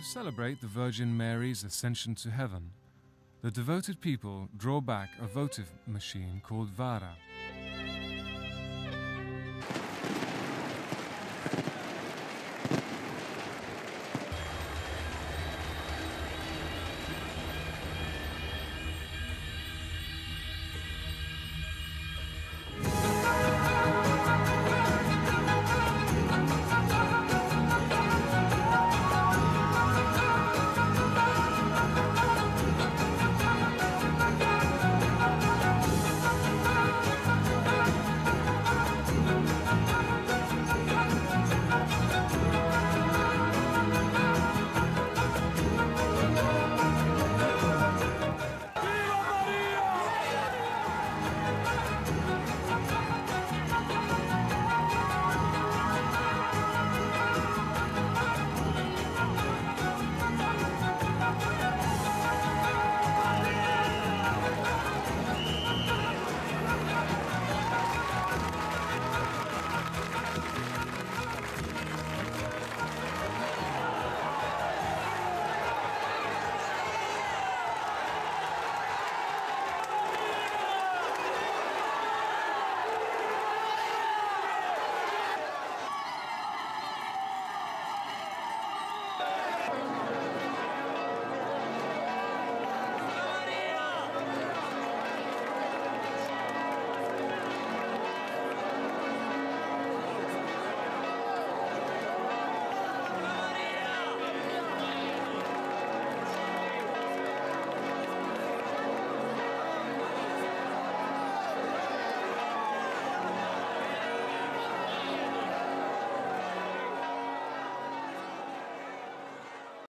To celebrate the Virgin Mary's ascension to heaven, the devoted people draw back a votive machine called Vara.